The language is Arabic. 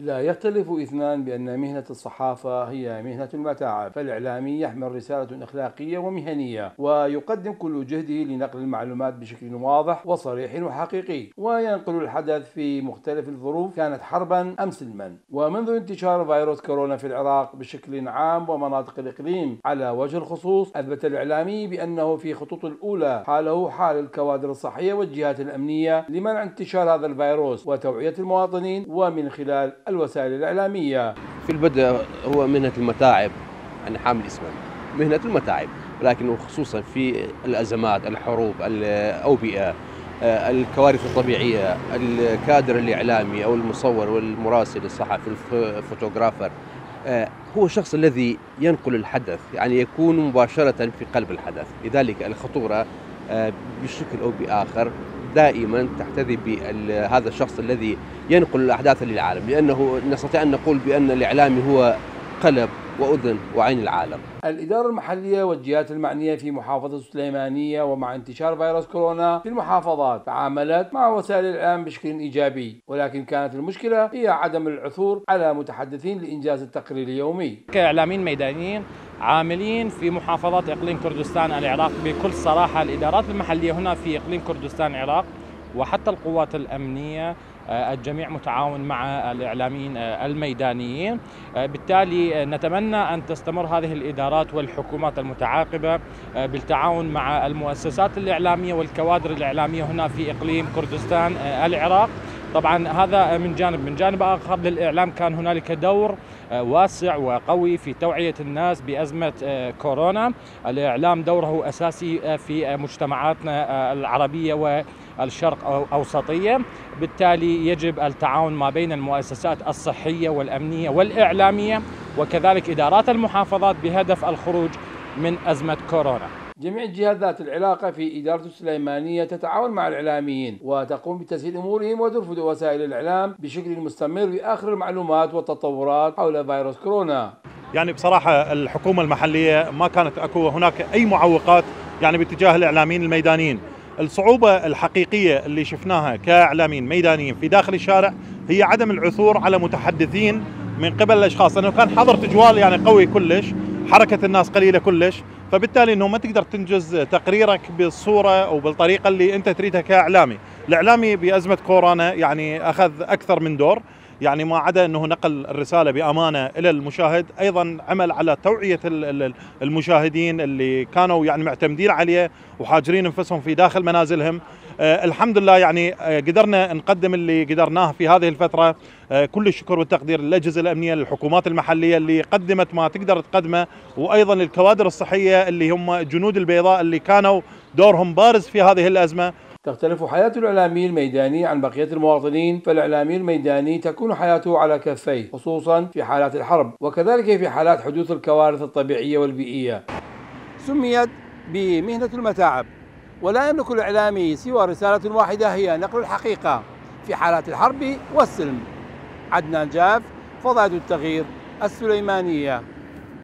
لا يختلف إثنان بأن مهنة الصحافة هي مهنة المتاعب فالإعلامي يحمل رسالة أخلاقية ومهنية ويقدم كل جهده لنقل المعلومات بشكل واضح وصريح وحقيقي وينقل الحدث في مختلف الظروف كانت حربا أم سلما. ومنذ انتشار فيروس كورونا في العراق بشكل عام ومناطق الإقليم على وجه الخصوص أثبت الإعلامي بأنه في خطوط الأولى حاله حال الكوادر الصحية والجهات الأمنية لمنع انتشار هذا الفيروس وتوعية المواطنين ومن خلال الوسائل الإعلامية. في البدء هو مهنة المتاعب يعني حامل اسما مهنة المتاعب ولكن خصوصا في الأزمات الحروب الأوبئة الكوارث الطبيعية الكادر الإعلامي أو المصور والمراسل الصحفي الفوتوغرافر. هو الشخص الذي ينقل الحدث يعني يكون مباشرة في قلب الحدث. لذلك الخطورة بشكل أو بآخر دائما تحتذي بهذا الشخص الذي ينقل الأحداث للعالم لأنه نستطيع أن نقول بأن الإعلامي هو قلب وأذن وعين العالم. الإدارة المحلية والجهات المعنية في محافظة السليمانية ومع انتشار فيروس كورونا في المحافظات تعاملت مع وسائل الإعلام بشكل إيجابي ولكن كانت المشكلة هي عدم العثور على متحدثين لإنجاز التقرير اليومي. كإعلاميين ميدانيين عاملين في محافظات إقليم كردستان العراق بكل صراحة. الإدارات المحلية هنا في إقليم كردستان العراق وحتى القوات الأمنية الجميع متعاون مع الإعلاميين الميدانيين. بالتالي نتمنى أن تستمر هذه الإدارات والحكومات المتعاقبة بالتعاون مع المؤسسات الإعلامية والكوادر الإعلامية هنا في إقليم كردستان العراق. طبعا هذا من جانب. من جانب آخر للإعلام كان هنالك دور واسع وقوي في توعية الناس بأزمة كورونا. الإعلام دوره أساسي في مجتمعاتنا العربية والشرق أوسطية. بالتالي يجب التعاون ما بين المؤسسات الصحية والأمنية والإعلامية وكذلك إدارات المحافظات بهدف الخروج من أزمة كورونا. جميع الجهات ذات العلاقة في إدارة السليمانية تتعاون مع الإعلاميين وتقوم بتسهيل أمورهم وترفض وسائل الإعلام بشكل مستمر بآخر المعلومات والتطورات حول فيروس كورونا. يعني بصراحة الحكومة المحلية ما كانت أكو هناك أي معوقات يعني باتجاه الإعلاميين الميدانيين. الصعوبة الحقيقية اللي شفناها كإعلاميين ميدانيين في داخل الشارع هي عدم العثور على متحدثين من قبل الأشخاص لأنه كان حظر تجوال يعني قوي كلش. حركة الناس قليلة كلش فبالتالي إنه ما تقدر تنجز تقريرك بالصورة أو بالطريقة اللي أنت تريدها كإعلامي، الإعلامي بأزمة كورونا يعني أخذ أكثر من دور، يعني ما عدا إنه نقل الرسالة بأمانة إلى المشاهد، أيضا عمل على توعية المشاهدين اللي كانوا يعني معتمدين عليه وحاجرين انفسهم في داخل منازلهم، الحمد لله يعني آه قدرنا نقدم اللي قدرناه في هذه الفترة. آه كل الشكر والتقدير للأجهزة الأمنية للحكومات المحلية اللي قدمت ما تقدر تقدمه وأيضا الكوادر الصحية اللي هم جنود البيضاء اللي كانوا دورهم بارز في هذه الأزمة. تختلف حياة الإعلامي الميداني عن بقية المواطنين فالإعلامي الميداني تكون حياته على كفيه خصوصا في حالات الحرب وكذلك في حالات حدوث الكوارث الطبيعية والبيئية. سميت بمهنة المتاعب. ولا يملك الإعلامي سوى رسالة واحدة هي نقل الحقيقة في حالات الحرب والسلم. عدنان جاف فضائد التغيير السليمانية.